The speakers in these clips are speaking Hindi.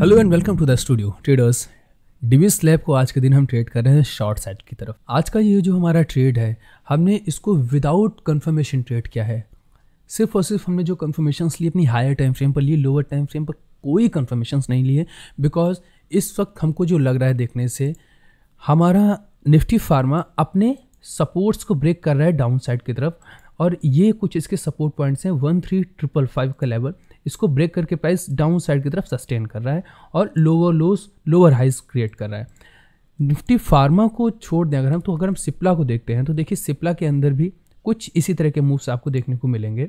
Hello and welcome to the studio traders Divis lab को आज के दिन हम ट्रेड कर रहे हैं शॉर्ट साइड की तरफ़। आज का ये जो हमारा ट्रेड है, हमने इसको विदाउट कंफर्मेशन ट्रेड किया है। सिर्फ़ और सिर्फ़ हमने जो कंफर्मेशन लिए, अपनी हायर टाइम फ्रेम पर लिए लोअर टाइम फ्रेम पर कोई कंफर्मेशन नहीं लिए बिकॉज़ इस वक्त हमको जो लग रहा है देखने से, हमारा निफ्टी फार्मा अपने सपोर्ट्स को ब्रेक कर रहा है डाउन साइड की तरफ़, और ये कुछ इसके सपोर्ट पॉइंट्स हैं वन थ्री ट्रिपल फाइव का लेवल इसको ब्रेक करके प्राइस डाउन साइड की तरफ़ सस्टेन कर रहा है और lower lows lower highs create कर रहा है। निफ्टी फार्मा को छोड़ दें, अगर हम तो अगर हम सिप्ला को देखते हैं तो देखिए सिप्ला के अंदर भी कुछ इसी तरह के मूव्स आपको देखने को मिलेंगे।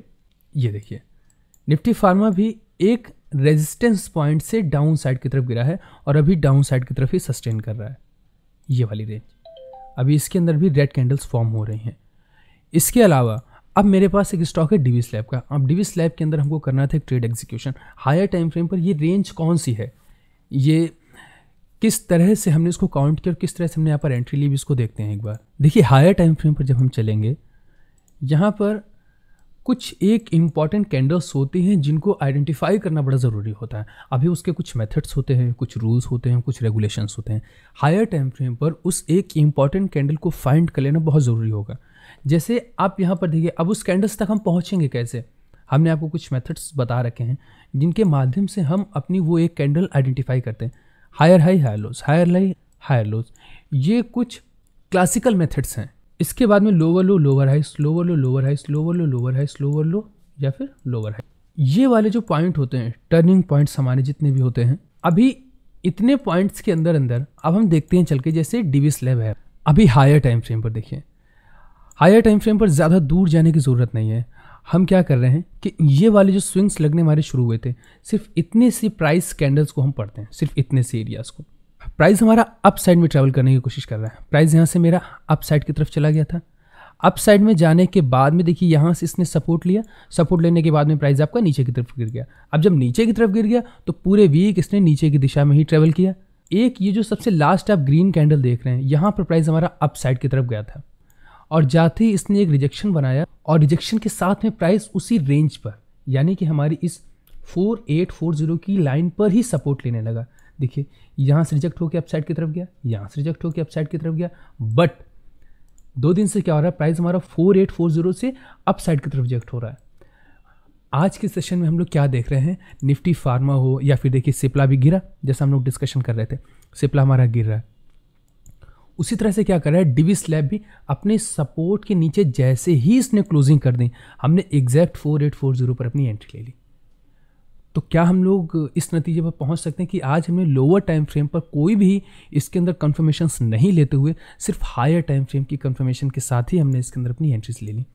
ये देखिए, निफ्टी फार्मा भी एक रेजिस्टेंस पॉइंट से डाउन साइड की तरफ़ गिरा है और अभी डाउन साइड की तरफ़ ही सस्टेन कर रहा है। ये वाली रेंज अभी इसके अंदर भी रेड कैंडल्स फॉर्म हो रही हैं। इसके अलावा अब मेरे पास एक स्टॉक है डीवी स्लैब का। अब डीवी स्लैब के अंदर हमको करना था एक trade execution higher time frame पर ये रेंज कौन सी है? ये किस तरह से हमने इसको काउंट किया और किस तरह से हमने यहाँ पर एंट्री ली भी इसको देखते हैं एक बार। देखिए हायर टाइम फ्रेम पर जब हम चलेंगे, यहाँ पर कुछ एक इंपॉर्टेंट कैंडल्स होते हैं जिनको आइडेंटिफाई करना बड़ा ज़रूरी होता है। अभी उसके कुछ मेथड्स होते हैं, कुछ रूल्स होते हैं, कुछ रेगुलेशंस होते हैं। हायर टाइम फ्रेम पर उस एक इंपॉर्टेंट कैंडल को फाइंड कर लेना बहुत ज़रूरी होगा। जैसे आप यहाँ पर देखिए, अब उस कैंडल्स तक हम पहुँचेंगे कैसे? हमने आपको कुछ मेथड्स बता रखे हैं, जिनके माध्यम से हम अपनी वो एक कैंडल आइडेंटिफाई करते हैं। Higher high higher lows higher high higher lows ये कुछ क्लासिकल मेथड्स हैं। इसके बाद में lower low lower high slower low lower high slower low lower high slower low या फिर लोअर हाई ये वाले जो पॉइंट होते हैं टर्निंग पॉइंट्स हमारे जितने भी होते हैं, अभी इतने पॉइंट्स के अंदर अंदर अब हम देखते हैं चल के जैसे डिविस लेव है। अभी हायर टाइम फ्रेम पर देखिए। हायर टाइम फ्रेम पर ज़्यादा दूर जाने की ज़रूरत नहीं है। हम क्या कर रहे हैं कि ये वाले जो स्विंग्स लगने हमारे शुरू हुए थे, सिर्फ़ इतने सी प्राइस कैंडल्स को हम पढ़ते हैं, सिर्फ़ इतने से एरियाज़ को। प्राइस हमारा अप साइड में ट्रैवल करने की कोशिश कर रहा है। प्राइस यहाँ से मेरा अप साइड की तरफ़ चला गया था। अप साइड में जाने के बाद में देखिए यहाँ से इसने सपोर्ट लिया। सपोर्ट लेने के बाद में प्राइस आपका नीचे की तरफ़ गिर गया। अब जब नीचे की तरफ़ गिर गया तो पूरे वीक इसने नीचे की दिशा में ही ट्रैवल किया। एक ये जो सबसे लास्ट आप ग्रीन कैंडल देख रहे हैं, यहाँ पर प्राइस हमारा अप साइड की तरफ़ गया था। और जाते ही इसने एक रिजेक्शन बनाया और रिजेक्शन के साथ में प्राइस उसी रेंज पर, यानी कि हमारी इस फोर एट फोर ज़ीरो की लाइन पर ही सपोर्ट लेने लगा। देखिए, यहाँ से रिजेक्ट होकर अपसाइड की तरफ़ गया, यहाँ से रिजेक्ट होकर अपसाइड की तरफ़ गया बट दो दिन से क्या हो रहा है प्राइस हमारा फोर एट फोर ज़ीरो से अपसाइड की तरफ़ रिजेक्ट हो रहा है। आज के सेशन में हम लोग क्या देख रहे हैं? निफ्टी फार्मा हो या फिर देखिए सिप्ला भी गिरा, जैसा हम लोग डिस्कशन कर रहे थे, सिप्ला हमारा गिर रहा है। उसी तरह से क्या कर रहा है? डिवी स्लैब भी अपने सपोर्ट के नीचे जैसे ही इसने क्लोजिंग कर दी, हमने exact four eight four zero पर अपनी एंट्री ले ली। तो क्या हम लोग इस नतीजे पर पहुँच सकते हैं कि आज हमने लोअर टाइम फ्रेम पर कोई भी इसके अंदर कंफर्मेशन नहीं लेते हुए, सिर्फ़ हायर टाइम फ्रेम की कन्फर्मेशन के साथ ही हमने इसके अंदर अपनी एंट्रीज ले ली?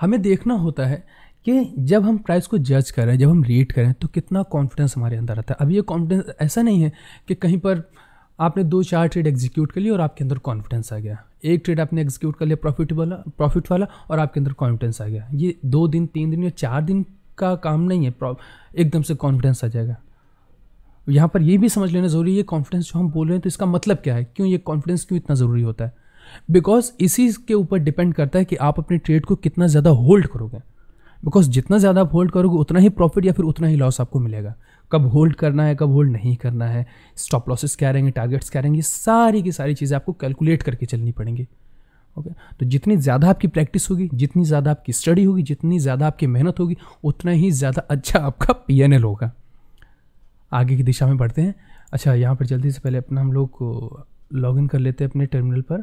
हमें देखना होता है कि जब हम प्राइस को जज करें जब हम रेट करें तो कितना कॉन्फिडेंस हमारे अंदर आता है। अब ये कॉन्फिडेंस ऐसा नहीं है कि कहीं पर आपने दो चार ट्रेड एग्जीक्यूट कर लिए और आपके अंदर कॉन्फिडेंस आ गया। एक ट्रेड आपने एग्जीक्यूट कर लिया प्रॉफिट वाला प्रॉफिट वाला और आपके अंदर कॉन्फिडेंस आ गया। ये दो दिन, तीन दिन या चार दिन का काम नहीं है एकदम से कॉन्फिडेंस आ जाएगा। यहाँ पर ये भी समझ लेना ज़रूरी है कॉन्फिडेंस जो हम बोल रहे हैं तो इसका मतलब क्या है? क्यों ये कॉन्फिडेंस क्यों इतना ज़रूरी होता है? बिकॉज़ इसी के ऊपर डिपेंड करता है कि आप अपने ट्रेड को कितना ज़्यादा होल्ड करोगे। बिकॉज़ जितना ज़्यादा आप होल्ड करोगे, उतना ही प्रॉफिट या फिर उतना ही लॉस आपको मिलेगा। कब होल्ड करना है, कब होल्ड नहीं करना है स्टॉप लॉसेस क्या रहेंगे टारगेट्स क्या रहेंगे सारी की सारी चीज़ें आपको कैलकुलेट करके चलनी पड़ेंगी ओके okay. तो जितनी ज़्यादा आपकी प्रैक्टिस होगी, जितनी ज़्यादा आपकी स्टडी होगी, जितनी ज़्यादा आपकी मेहनत होगी, उतना ही ज़्यादा अच्छा आपका पी होगा। आगे की दिशा में बढ़ते हैं। अच्छा यहाँ पर जल्दी से पहले अपना हम लोग लॉग इन कर लेते हैं अपने टर्मिनल पर।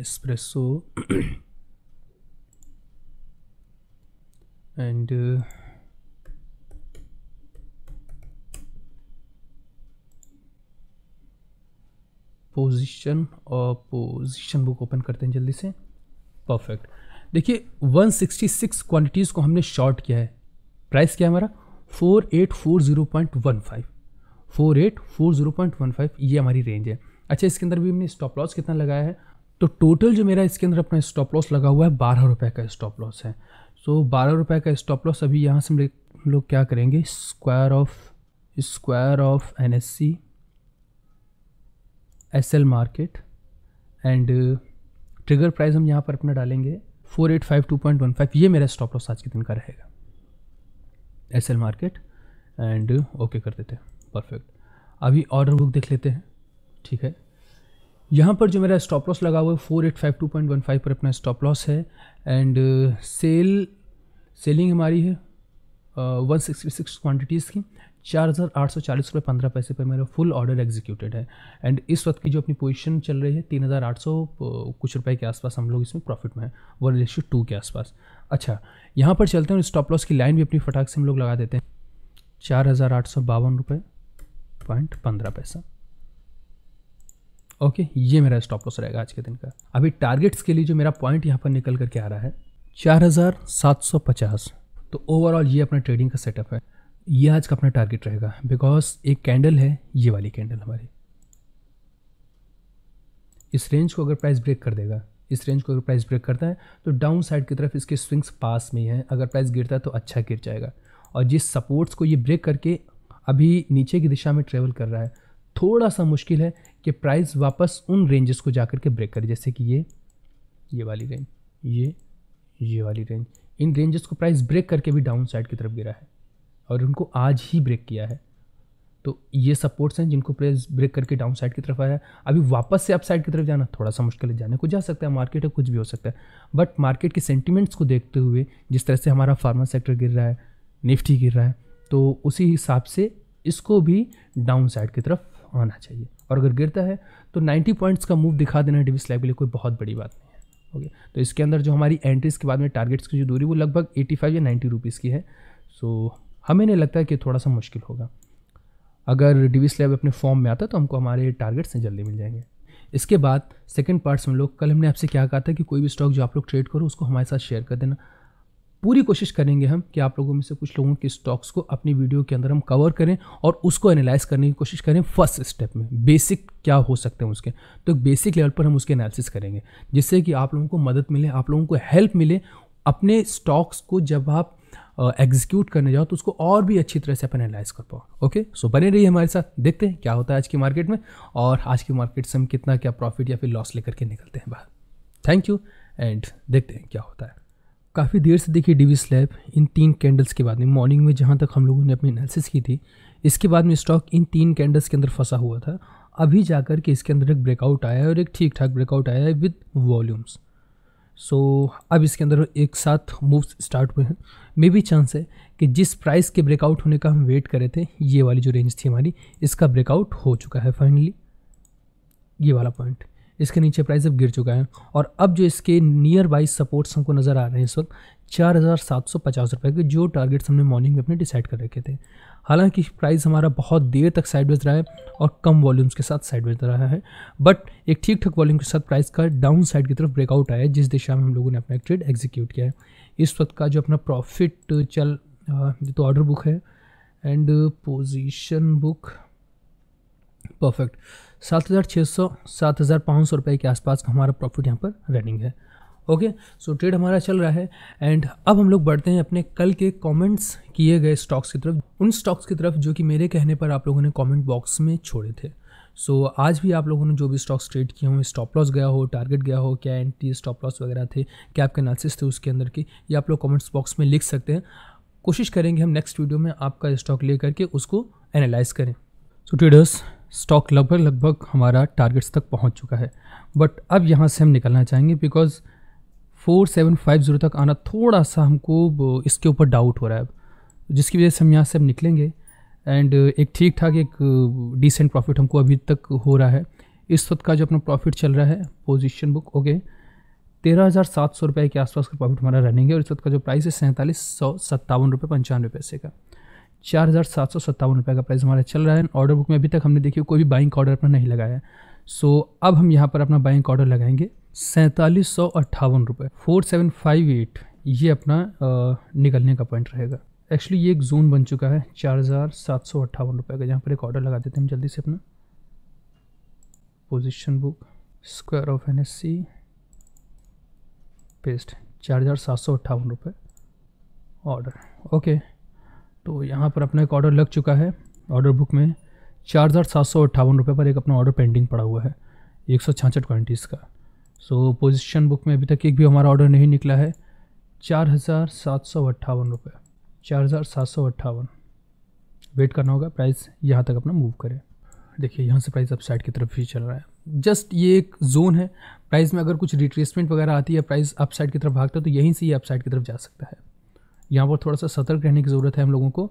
एस्प्रेसो and uh, पोजीशन और पोजीशन बुक ओपन करते हैं जल्दी से। परफेक्ट देखिए 166 क्वांटिटीज़ को हमने शॉर्ट किया है। प्राइस क्या है हमारा? Four eight four zero point one five four eight four zero point one five ये हमारी रेंज है। अच्छा इसके अंदर भी हमने स्टॉप लॉस कितना लगाया है? तो टोटल जो मेरा इसके अंदर अपना स्टॉप लॉस लगा हुआ है बारह रुपये का स्टॉप लॉस है। सो बारह रुपये का स्टॉप लॉस अभी यहाँ से हम लोग क्या करेंगे? Square off square off N S C S L market and trigger price हम यहाँ पर अपना डालेंगे four eight five two point one five ये मेरा स्टॉप लॉस आज के दिन का रहेगा। S L market and okay कर देते हैं। परफेक्ट अभी ऑर्डर बुक देख लेते हैं। ठीक है? यहाँ पर जो मेरा स्टॉप लॉस लगा हुआ है four eight five two point one five पर अपना स्टॉप लॉस है। एंड सेल सेलिंग हमारी है वन सिक्सटी सिक्स क्वान्टिटीज़ की। चार हज़ार आठ सौ चालीस रुपये पंद्रह पैसे पर मेरा फुल ऑर्डर एग्जीक्यूटेड है। एंड इस वक्त की जो अपनी पोजीशन चल रही है, तीन हज़ार आठ सौ कुछ रुपए के आसपास हम लोग इसमें प्रॉफिट में है वन रेशियो टू के आसपास। अच्छा यहाँ पर चलते हैं स्टॉप लॉस की लाइन भी अपनी फटाक से हम लोग लगा देते हैं। चार हज़ार आठ सौ बावन रुपये पॉइंट पंद्रह पैसा। ओके ये मेरा स्टॉप लॉस रहेगा आज के दिन का। अभी टारगेट्स के लिए जो मेरा पॉइंट यहाँ पर निकल करके आ रहा है, चार हज़ार सात सौ पचास। तो ओवरऑल ये अपना ट्रेडिंग का सेटअप है। ये आज का अपना टारगेट रहेगा। बिकॉज़ एक कैंडल है, ये वाली कैंडल हमारी। इस रेंज को अगर प्राइस ब्रेक कर देगा, इस रेंज को अगर प्राइस ब्रेक करता है तो डाउन साइड की तरफ़ इसके स्विंग्स पास में है अगर प्राइस गिरता है तो अच्छा गिर जाएगा। और जिस सपोर्ट्स को ये ब्रेक करके अभी नीचे की दिशा में ट्रेवल कर रहा है थोड़ा सा मुश्किल है कि प्राइस वापस उन रेंजेस को जाकर के ब्रेक करे, जैसे कि ये ये वाली रेंज ये ये वाली रेंज इन रेंजेस को प्राइस ब्रेक करके भी डाउन साइड की तरफ़ गिरा है और उनको आज ही ब्रेक किया है। तो ये सपोर्ट्स हैं जिनको प्राइस ब्रेक करके डाउन साइड की तरफ़ आया है। अभी वापस से अप साइड की तरफ़ जाना थोड़ा सा मुश्किल है, जाने को जा सकता है मार्केट है, कुछ भी हो सकता है। बट मार्केट के सेंटिमेंट्स को देखते हुए जिस तरह से हमारा फार्मा सेक्टर गिर रहा है निफ्टी गिर रहा है तो उसी हिसाब से इसको भी डाउन साइड की तरफ़ आना चाहिए। और अगर गिरता है तो 90 पॉइंट्स का मूव दिखा देना डिविस स्लैब के लिए कोई बहुत बड़ी बात नहीं है ओके तो इसके अंदर जो हमारी एंट्रीज के बाद में टारगेट्स की जो दूरी, वो लगभग 85 या 90 रुपीज़ की है। सो हमें नहीं लगता है कि थोड़ा सा मुश्किल होगा। अगर डी स्लैब अपने फॉर्म में आता तो हमको हमारे टारगेट्स जल्दी मिल जाएँगे। इसके बाद सेकंड पार्ट्स में लोग, कल हमने आपसे क्या कहा था कि कोई भी स्टॉक जो आप लोग ट्रेड करो, उसको हमारे साथ शेयर कर देना। पूरी कोशिश करेंगे हम कि आप लोगों में से कुछ लोगों के स्टॉक्स को अपनी वीडियो के अंदर हम कवर करें और उसको एनालाइज करने की कोशिश करें फ़र्स्ट स्टेप में। बेसिक क्या हो सकते हैं उसके? तो बेसिक लेवल पर हम उसके एनालिसिस करेंगे, जिससे कि आप लोगों को मदद मिले, आप लोगों को हेल्प मिले अपने स्टॉक्स को जब आप एग्जीक्यूट करने जाओ तो उसको और भी अच्छी तरह से अपन एनालाइज कर पाओ। ओके? सो बने रहिए हमारे साथ, देखते हैं क्या होता है आज की मार्केट में और आज की मार्केट से हम कितना क्या प्रॉफिट या फिर लॉस लेकर के निकलते हैं बाहर। थैंक यू एंड देखते हैं क्या होता है। काफ़ी देर से देखिए डी स्लैब इन तीन कैंडल्स के बाद में मॉर्निंग में जहाँ तक हम लोगों ने अपनी एनालिसिस की थी इसके बाद में स्टॉक इन तीन कैंडल्स के अंदर फंसा हुआ था। अभी जाकर के इसके अंदर एक ब्रेकआउट आया है और एक ठीक ठाक ब्रेकआउट आया है विद वॉल्यूम्स सो so, अब इसके अंदर एक साथ मूव स्टार्ट हुए हैं। मे भी चांस है कि जिस प्राइस के ब्रेकआउट होने का हम वेट करे थे ये वाली जो रेंज थी हमारी इसका ब्रेकआउट हो चुका है फाइनली ये वाला पॉइंट इसके नीचे प्राइस अब गिर चुका है और अब जो इसके नियर बाई सपोर्ट्स हमको नज़र आ रहे हैं इस वक्त चार हज़ार सात सौ पचास रुपये के, जो टारगेट्स हमने मॉर्निंग में अपने डिसाइड कर रखे थे। हालाँकि प्राइस हमारा बहुत देर तक साइडवेज रहा है और कम वॉल्यूम्स के साथ साइडवेज रहा है। बट एक ठीक ठाक वॉल्यूम के साथ प्राइस का डाउन साइड की तरफ़ ब्रेकआउट आया है, जिस दिशा में हम लोगों ने अपना एक ट्रेड एग्जीक्यूट किया है। इस वक्त का जो अपना प्रॉफिट चल तो ऑर्डर बुक है एंड पोजिशन बुक परफेक्ट सात हज़ार छः सौ सात हज़ार पाँच सौ रुपये के आसपास का हमारा प्रॉफिट यहाँ पर रनिंग है। ओके सो ट्रेड हमारा चल रहा है एंड अब हम लोग बढ़ते हैं अपने कल के कमेंट्स किए गए स्टॉक्स की तरफ़। उन स्टॉक्स की तरफ़ जो कि मेरे कहने पर आप लोगों ने कमेंट बॉक्स में छोड़े थे। सो so, आज भी आप लोगों ने जो भी स्टॉक्स ट्रेड किए हों स्टॉप लॉस गया हो टारगेट गया हो क्या एंटी स्टॉप लॉस वगैरह थे क्या आपके एनालिसिस थे उसके अंदर की ये आप लोग कमेंट्स बॉक्स में लिख सकते हैं। कोशिश करेंगे हम नेक्स्ट वीडियो में आपका स्टॉक ले करके उसको एनालाइज करें। सो so, ट्रेडर्स स्टॉक लगभग लगभग हमारा टारगेट्स तक पहुँच चुका है। बट अब यहाँ से हम निकलना चाहेंगे because four seven five zero तक आना थोड़ा सा हमको इसके ऊपर डाउट हो रहा है। जिसकी वजह से हम यहाँ से अब निकलेंगे। एंड एक ठीक ठाक एक डिसेंट प्रॉफिट हमको अभी तक हो रहा है। इस वक्त का जो अपना प्रॉफिट चल रहा है पोजीशन बुक ओके तेरह हज़ार सात सौ रुपये के आसपास का प्रॉफिट हमारा रनिंग है और इस वक्त का जो प्राइस है सैंतालीस सौ सत्तावन रुपये पंचानवे पैसे का। चार हज़ार सात सौ सत्तावन रुपये का प्राइस हमारा चल रहा है। ऑर्डर बुक में अभी तक हमने देखिए कोई भी बाइंग ऑर्डर अपना नहीं लगाया है। सो अब हम यहाँ पर अपना बाइंग ऑर्डर लगाएँगे। सैंतालीस सौ अट्ठावन रुपये फोर सेवन फाइव एट ये अपना आ, निकलने का पॉइंट रहेगा। एक्चुअली ये एक जोन बन चुका है चार हज़ार सात सौ अट्ठावन रुपये का। जहाँ पर एक ऑर्डर लगा देते हैं हम जल्दी से अपना। Position book square off N S C paste चार हज़ार सात सौ अट्ठावन रुपये ऑर्डर ओके तो यहाँ पर अपना एक ऑर्डर लग चुका है ऑर्डर बुक में चार हज़ार सात सौ अट्ठावन रुपये पर एक अपना ऑर्डर पेंडिंग पड़ा हुआ है, एक सौ छाछठ का। सो पोजिशन बुक में अभी तक एक भी हमारा ऑर्डर नहीं निकला है, चार हज़ार सात सौ अट्ठावन रुपये चार हज़ार सात सौ अट्ठावन। वेट करना होगा प्राइस यहाँ तक अपना मूव करें। देखिए, यहाँ से प्राइस अप साइड की तरफ़ ही चल रहा है। जस्ट ये एक जोन है प्राइस में अगर कुछ रिट्रेसमेंट वगैरह आती है प्राइस अप साइड की तरफ़ भागता है तो यहीं से ये अप साइड की तरफ़ जा सकता है। यहाँ पर थोड़ा सा सतर्क रहने की ज़रूरत है हम लोगों को।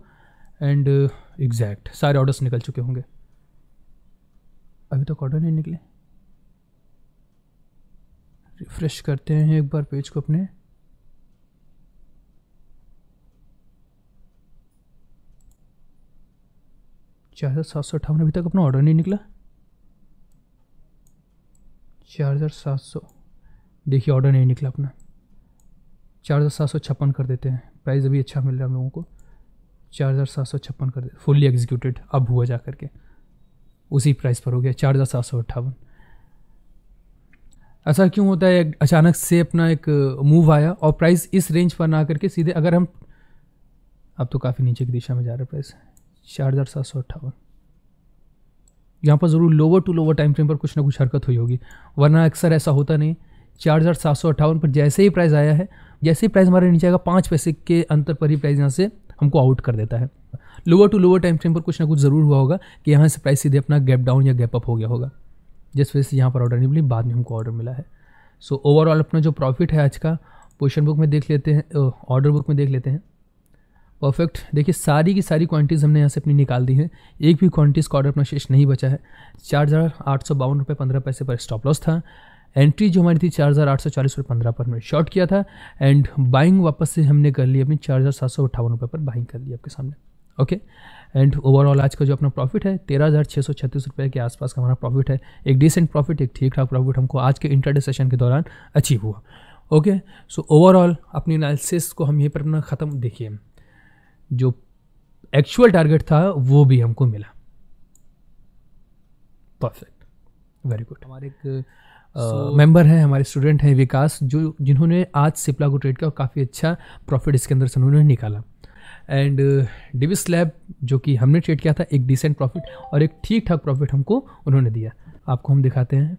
एंड एग्जैक्ट uh, सारे ऑर्डर्स निकल चुके होंगे। अभी तक तो ऑर्डर नहीं निकले। रिफ्रेश करते हैं एक बार पेज को अपने। चार हज़ार सात सौ अट्ठावन अभी तक अपना ऑर्डर नहीं निकला। चार हज़ार सात सौ। देखिए ऑर्डर नहीं निकला अपना। चार हज़ार सात सौ छप्पन कर देते हैं। प्राइस अभी अच्छा मिल रहा है हम लोगों को। चार हज़ार सात सौ छप्पन कर देते फुल्ली एग्जीक्यूटेड अब हुआ जा करके उसी प्राइस पर हो गया, चार हज़ार सात सौ अट्ठावन। ऐसा क्यों होता है? अचानक से अपना एक मूव आया और प्राइस इस रेंज पर ना करके सीधे अगर हम अब तो काफ़ी नीचे की दिशा में जा रहा है प्राइस चार हज़ार सात सौ अट्ठावन। यहाँ पर ज़रूर lower to lower time frame पर कुछ ना कुछ हरकत हुई होगी, वरना अक्सर ऐसा होता नहीं। चार हज़ार सात सौ अट्ठावन पर जैसे ही प्राइस आया है जैसे ही प्राइस हमारे नीचे आएगा पाँच पैसे के अंतर पर ही प्राइस यहाँ से हमको आउट कर देता है। Lower to lower time frame पर कुछ ना कुछ ज़रूर हुआ होगा कि यहाँ से प्राइस सीधे अपना गैप डाउन या गैप अप हो गया होगा। जिस वजह से यहाँ पर ऑर्डर नहीं मिली बाद में हमको ऑर्डर मिला है। सो so, ओवरऑल अपना जो प्रॉफिट है आज का पोजिशन बुक में देख लेते हैं ऑर्डर बुक में देख लेते हैं। परफेक्ट देखिए सारी की सारी क्वांटिटीज़ हमने यहाँ से अपनी निकाल दी हैं। एक भी क्वांटिटीज़ का ऑर्डर अपना शेष नहीं बचा है। चार हज़ार आठ सौ बावन रुपये पंद्रह पैसे पर स्टॉप लॉस था। एंट्री जो हमारी थी चार हज़ार आठ सौ चालीस रुपये पंद्रह पर हमने शॉर्ट किया था, एंड बाइंग वापस से हमने कर ली अपनी चार हज़ार सात सौ अट्ठावन रुपये पर बाइंग कर ली आपके सामने। ओके? एंड ओवरऑल आज का जो अपना प्रॉफिट है, तेरह हज़ार छः सौ छत्तीस रुपये के आसपास का हमारा प्रॉफिट है। एक डिसेंट प्रॉफिट एक ठीक ठाक प्रॉफिट हमको आज के इंटरडे सेशन के दौरान अचीव हुआ। ओके? सो ओवरऑल अपनी एनालिसिस को हम यहीं पर अपना ख़त्म देखिए। जो एक्चुअल टारगेट था, वो भी हमको मिला। परफेक्ट वेरी गुड हमारे एक मेंबर हैं हमारे स्टूडेंट हैं विकास जो जिन्होंने आज सिप्ला को ट्रेड किया और काफ़ी अच्छा प्रॉफिट इसके अंदर से उन्होंने निकाला। एंड डिविस लैब जो कि हमने ट्रेड किया था एक डिसेंट प्रॉफिट और एक ठीक ठाक प्रॉफिट हमको उन्होंने दिया। आपको हम दिखाते हैं।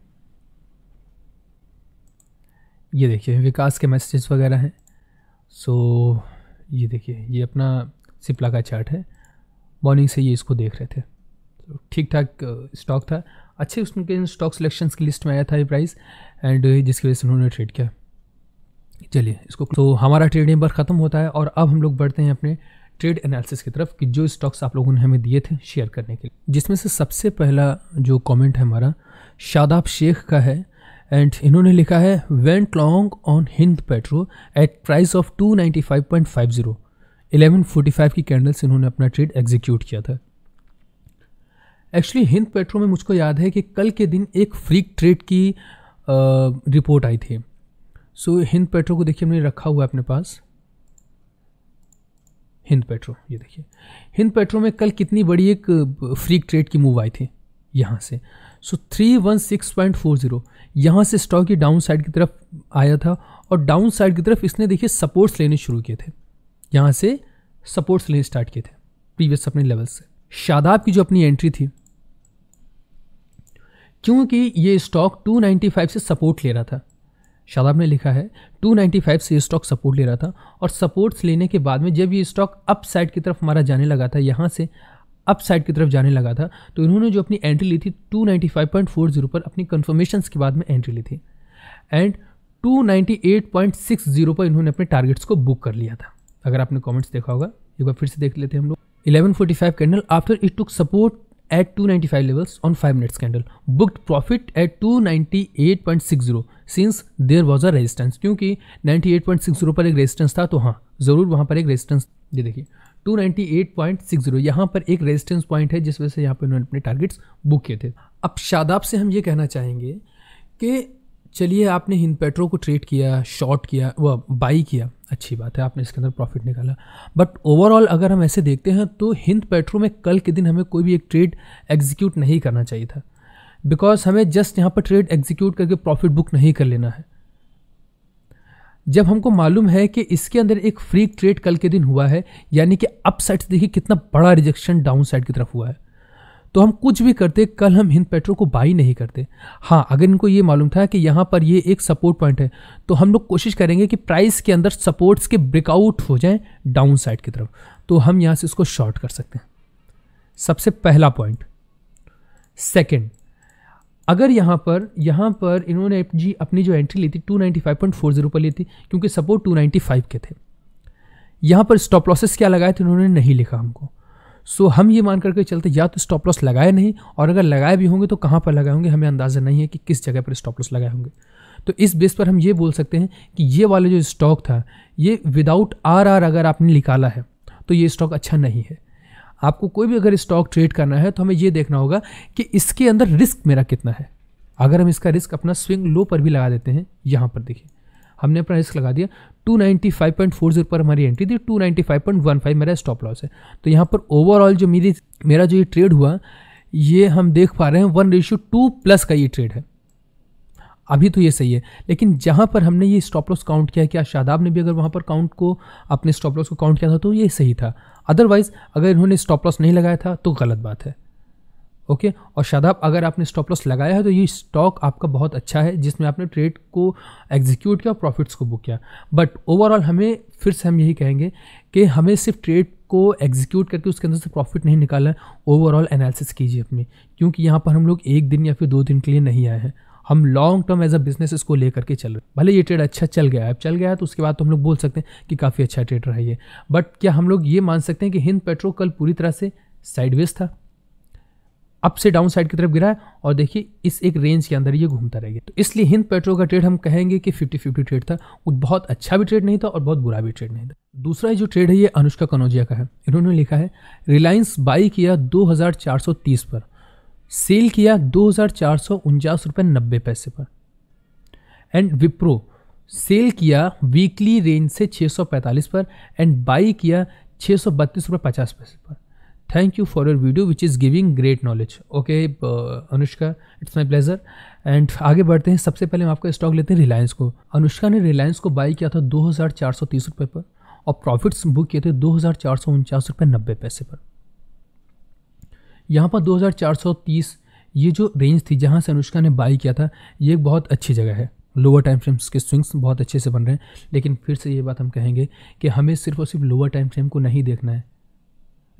ये देखिए विकास के मैसेजेस वगैरह हैं। सो so, ये देखिए ये अपना सिप्ला का चार्ट है। मॉर्निंग से ये इसको देख रहे थे। ठीक ठाक स्टॉक था। अच्छे उसके स्टॉक सिलेक्शंस की लिस्ट में आया था ये प्राइस एंड जिसकी वजह से उन्होंने ट्रेड किया। चलिए, इसको तो हमारा ट्रेडिंग पर ख़त्म होता है, और अब हम लोग बढ़ते हैं अपने ट्रेड एनालिसिस की तरफ़ कि जो स्टॉक्स आप लोगों ने हमें दिए थे शेयर करने के लिए। जिसमें से सबसे पहला जो कमेंट है हमारा, शादाब शेख का है एंड इन्होंने लिखा है went long on Hind Petro at price of two ninety five point five zero 1145 की कैंडल से इन्होंने अपना ट्रेड एग्जीक्यूट किया था। एक्चुअली हिंद पेट्रो में मुझको याद है कि कल के दिन एक फ्रीक ट्रेड की रिपोर्ट आई थी। सो so, हिंद पेट्रो को देखिए हमने रखा हुआ है अपने पास। हिंद पेट्रो ये देखिए। हिंद पेट्रो में कल कितनी बड़ी एक फ्रीक ट्रेड की मूव आई थी? यहाँ से। So three one six point four zero यहाँ से स्टॉक की डाउन साइड की तरफ़ आया था और डाउन साइड की तरफ़ इसने देखिए सपोर्ट्स लेने शुरू किए थे। यहाँ से सपोर्ट्स लेने स्टार्ट किए थे। प्रीवियस अपने लेवल से। शादाब की जो अपनी एंट्री थी क्योंकि ये स्टॉक 295 से सपोर्ट ले रहा था। शादाब ने लिखा है 295 से ये स्टॉक सपोर्ट ले रहा था और सपोर्ट्स लेने के बाद में जब ये स्टॉक अप साइड की तरफ़ हमारा जाने लगा था, यहाँ से अप साइड की तरफ़ जाने लगा था तो इन्होंने जो अपनी एंट्री ली थी 295.40 पर अपनी कन्फर्मेशन के बाद में एंट्री ली थी। एंड 298.60 पर इन्होंने अपने टारगेट्स को बुक कर लिया था। अगर आपने कमेंट्स देखा होगा, एक बार फिर से देख लेते हैं हम लोग। 1145 candle after it took support at 295 levels on 5 minutes candle booked profit at 298.60 since there was a resistance. क्योंकि 98.60 पर एक रेजिस्टेंस था तो हाँ ज़रूर वहाँ पर एक रेजिस्टेंस ये देखिए 298.60 यहाँ पर एक रेजिस्टेंस पॉइंट है, जिस वजह से यहाँ पर उन्होंने अपने टारगेट्स बुक किए थे। अब शादाब से हम ये कहना चाहेंगे कि चलिए, आपने हिंद पेट्रो को ट्रेड किया, शॉर्ट किया, वह बाई किया। अच्छी बात है, आपने इसके अंदर प्रॉफिट निकाला। बट ओवरऑल अगर हम ऐसे देखते हैं तो हिंद पेट्रो में कल के दिन हमें कोई भी एक ट्रेड एग्जीक्यूट नहीं करना चाहिए था। बिकॉज़ हमें जस्ट यहाँ पर ट्रेड एग्जीक्यूट करके प्रॉफिट बुक नहीं कर लेना है। जब हमको मालूम है कि इसके अंदर एक फ्री ट्रेड कल के दिन हुआ है, यानी कि अप साइड से देखिए कितना बड़ा रिजेक्शन डाउन साइड की तरफ़ हुआ है। तो हम कुछ भी करते, कल हम हिंद पेट्रो को बाई नहीं करते। हाँ अगर इनको ये मालूम था कि यहाँ पर ये एक सपोर्ट पॉइंट है तो हम लोग कोशिश करेंगे कि प्राइस के अंदर सपोर्ट्स के ब्रेकआउट हो जाएँ डाउन साइड की तरफ़। तो हम यहाँ से इसको शॉर्ट कर सकते हैं। सबसे पहला पॉइंट सेकेंड अगर यहाँ पर यहाँ पर इन्होंने जी अपनी जो एंट्री ली थी 295.40 पर ली थी, क्योंकि सपोर्ट 295 के थे। यहाँ पर स्टॉप लॉसेस क्या लगाए थे उन्होंने नहीं लिखा हमको। सो हम ये मान करके चलते या तो स्टॉप लॉस लगाए नहीं, और अगर लगाए भी होंगे तो कहाँ पर लगाए होंगे, हमें अंदाज़ा नहीं है कि किस जगह पर स्टॉप लॉस लगाए होंगे। तो इस बेस पर हम ये बोल सकते हैं कि ये वाले जो स्टॉक था, ये विदाउट आर आर अगर आपने निकाला है तो ये स्टॉक अच्छा नहीं है। आपको कोई भी अगर स्टॉक ट्रेड करना है तो हमें ये देखना होगा कि इसके अंदर रिस्क मेरा कितना है। अगर हम इसका रिस्क अपना स्विंग लो पर भी लगा देते हैं, यहाँ पर देखिए। हमने अपना रिस्क लगा दिया। 295.40 पर हमारी एंट्री थी। 295.15 मेरा स्टॉप लॉस है। तो यहाँ पर ओवरऑल जो मेरी, मेरा जो ये ट्रेड हुआ, ये हम देख पा रहे हैं वन रेशियो टू प्लस का ये ट्रेड है। अभी तो ये सही है। लेकिन जहाँ पर हमने ये स्टॉप लॉस काउंट किया, क्या शादाब ने भी अगर वहाँ पर काउंट को, अपने स्टॉप लॉस को काउंट किया था तो ये सही था। अदरवाइज़ अगर इन्होंने स्टॉप लॉस नहीं लगाया था तो गलत बात है। ओके? और शादाब, अगर आपने स्टॉप लॉस लगाया है तो ये स्टॉक आपका बहुत अच्छा है, जिसमें आपने ट्रेड को एग्जीक्यूट किया और प्रॉफिट्स को बुक किया। बट ओवरऑल हमें, फिर से हम यही कहेंगे कि हमें सिर्फ़ ट्रेड को एग्जीक्यूट करके उसके अंदर से प्रॉफिट नहीं निकालना ओवरऑल एनालिसिस कीजिए अपनी, क्योंकि यहाँ पर हम लोग एक दिन या फिर दो दिन के लिए नहीं आए हैं। हम long term as a business इसको लेकर के चल रहे भले ये ट्रेड अच्छा चल गया है, अब चल गया तो उसके बाद तो हम लोग बोल सकते हैं कि काफ़ी अच्छा ट्रेड रहा है बट क्या हम लोग ये मान सकते हैं कि हिंद पेट्रोल कल पूरी तरह से साइडवेज था? अप से डाउन साइड की तरफ़ गिरा है और देखिए इस एक रेंज के अंदर ये घूमता रहेगा। तो इसलिए हिंद पेट्रोल का ट्रेड हम कहेंगे कि 50 50 ट्रेड था। वो बहुत अच्छा भी ट्रेड नहीं था और बहुत बुरा भी ट्रेड नहीं था। दूसरा जो ट्रेड है, ये अनुष्का कनौजिया का है। इन्होंने लिखा है रिलायंस बाई किया दो हज़ार चार सौ तीस पर। सेल किया दो हज़ार पैसे पर। एंड विप्रो सेल किया वीकली रेंज से 645 पर। एंड बाई किया छः सौ पैसे पर। Thank you for your video which is giving great knowledge okay Anushka it's my pleasure and आगे बढ़ते हैं। सबसे पहले हम आपका स्टॉक लेते हैं रिलायंस को। अनुष्का ने रिलायंस को बाई किया था दो हज़ार चार सौ तीस रुपये पर और प्रॉफिट्स बुक किए थे दो हज़ार चार सौ उनचास रुपये नब्बे पैसे पर। यहाँ पर 2430 ये जो रेंज थी जहाँ से अनुष्का ने बाई किया था, ये एक बहुत अच्छी जगह है। लोअर टाइम फ्रेम्स के स्विंग्स बहुत अच्छे से बन रहे हैं। लेकिन फिर से ये बात हम कहेंगे कि हमें सिर्फ़ और सिर्फ़ लोअर टाइम फ्रेम को नहीं देखना है।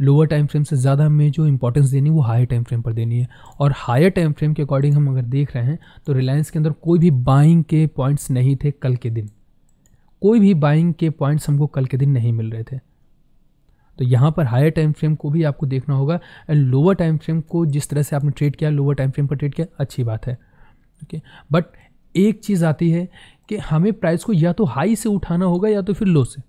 लोअर टाइम फ्रेम से ज़्यादा हमें जो इंपॉर्टेंस देनी है, वो हायर टाइम फ्रेम पर देनी है। और हायर टाइम फ्रेम के अकॉर्डिंग हम अगर देख रहे हैं तो रिलायंस के अंदर कोई भी बाइंग के पॉइंट्स नहीं थे कल के दिन। कोई भी बाइंग के पॉइंट्स हमको कल के दिन नहीं मिल रहे थे। तो यहाँ पर हायर टाइम फ्रेम को भी आपको देखना होगा। एंड लोअर टाइम फ्रेम को जिस तरह से आपने ट्रेड किया लोअर टाइम फ्रेम पर ट्रेड किया, अच्छी बात है। ओके बट एक चीज़ आती है कि हमें प्राइस को या तो हाई से उठाना होगा या तो फिर लो से।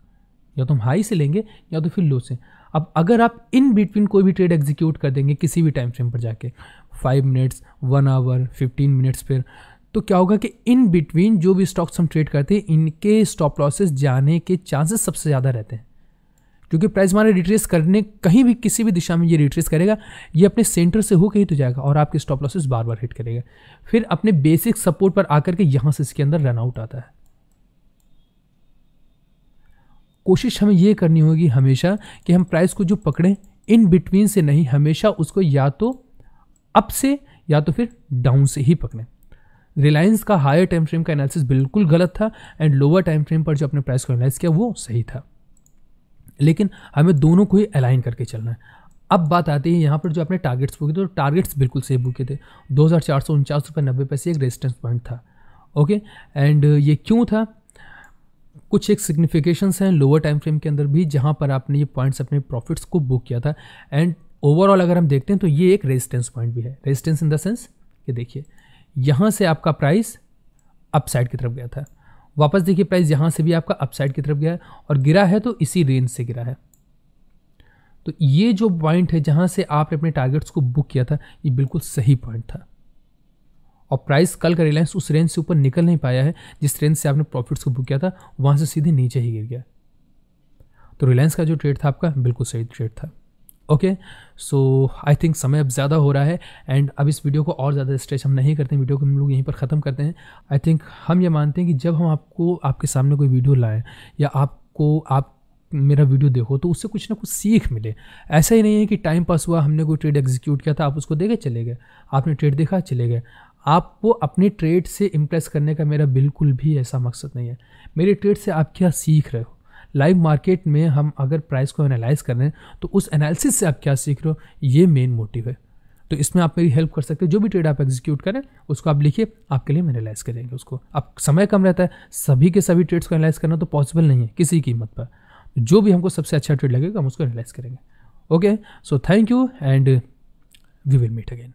या तो हम हाई से लेंगे या तो फिर लो से। अब अगर आप इन बिटवीन कोई भी ट्रेड एग्जीक्यूट कर देंगे किसी भी टाइम फ्रेम पर जाके five minutes one hour fifteen minutes फिर तो क्या होगा कि इन बिटवीन जो भी स्टॉक्स हम ट्रेड करते हैं, इनके स्टॉप लॉसेस जाने के चांसेस सबसे ज़्यादा रहते हैं। क्योंकि प्राइस हमारे रिट्रेस करने, कहीं भी किसी भी दिशा में ये रिट्रेस करेगा, ये अपने सेंटर से हो कहीं तो जाएगा और आपके स्टॉप लॉसेस बार बार हिट करेगा। फिर अपने बेसिक सपोर्ट पर आकर के यहाँ से इसके अंदर रन आउट आता है। कोशिश हमें ये करनी होगी हमेशा कि हम प्राइस को जो पकड़ें इन बिटवीन से नहीं, हमेशा उसको या तो अप से या तो फिर डाउन से ही पकड़ें। रिलायंस का हायर टाइम फ्रेम का एनालिसिस बिल्कुल गलत था एंड लोअर टाइम फ्रेम पर जो अपने प्राइस को एनालाइज किया वो सही था। लेकिन हमें दोनों को ही अलाइन करके चलना है। अब बात आती है यहाँ पर जो अपने टारगेट्स बुके थे तो टारगेट्स बिल्कुल सेफ़ बुके थे। दो हज़ार चार सौ उनचास रुपये नब्बे पैसे एक रेजिस्टेंस पॉइंट था। ओके एंड ये क्यों था? कुछ एक सिग्निफिकेशंस हैं लोअर टाइम फ्रेम के अंदर भी, जहाँ पर आपने ये पॉइंट्स अपने प्रॉफिट्स को बुक किया था। एंड ओवरऑल अगर हम देखते हैं तो ये एक रेजिस्टेंस पॉइंट भी है। रेजिस्टेंस इन द सेंस ये देखिए, यहाँ से आपका प्राइस अपसाइड की तरफ़ गया था। वापस देखिए प्राइस यहाँ से भी आपका अपसाइड की तरफ़ गया है और गिरा है तो इसी रेंज से गिरा है। तो ये जो पॉइंट है जहाँ से आपने अपने टारगेट्स को बुक किया था, ये बिल्कुल सही पॉइंट था। और प्राइस कल का रिलायंस उस रेंज से ऊपर निकल नहीं पाया है, जिस रेंज से आपने प्रॉफिट्स को बुक किया था, वहाँ से सीधे नीचे ही गिर गया। तो रिलायंस का जो ट्रेड था आपका, बिल्कुल सही ट्रेड था। ओके सो आई थिंक समय अब ज़्यादा हो रहा है एंड अब इस वीडियो को और ज़्यादा स्ट्रेच हम नहीं करते हैं वीडियो को हम लोग यहीं पर ख़त्म करते हैं। आई थिंक हम ये मानते हैं कि जब हम आपको, आपके सामने कोई वीडियो लाएँ, या आपको, आप मेरा वीडियो देखो तो उससे कुछ ना कुछ सीख मिले। ऐसा ही नहीं है कि टाइम पास हुआ, हमने कोई ट्रेड एग्जीक्यूट किया था, आप उसको देखे चले गए। आपने ट्रेड देखा, चले गए। आपको अपने ट्रेड से इम्प्रेस करने का मेरा बिल्कुल भी ऐसा मकसद नहीं है। मेरे ट्रेड से आप क्या सीख रहे हो? लाइव मार्केट में हम अगर प्राइस को एनालाइज कर रहे हैं तो उस एनालिसिस से आप क्या सीख रहे हो? ये मेन मोटिव है। तो इसमें आप मेरी हेल्प कर सकते हैं। जो भी ट्रेड आप एग्जीक्यूट करें, उसको आप लिखिए, आपके लिए हम एनालाइज करेंगे उसको। अब समय कम रहता है, सभी के सभी ट्रेड्स को एनालाइज करना तो पॉसिबल नहीं है, किसी कीमत पर। जो भी हमको सबसे अच्छा ट्रेड लगेगा, हम उसको एनालाइज करेंगे। Okay so thank you and we will meet again